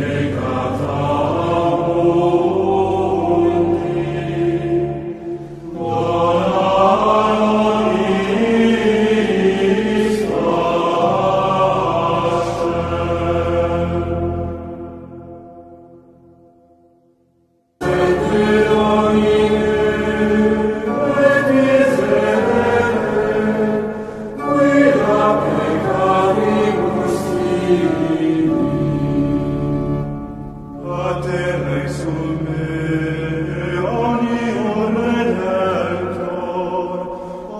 Take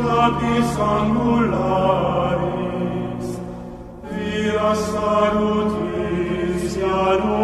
Pietatis angularis, via salutis, iano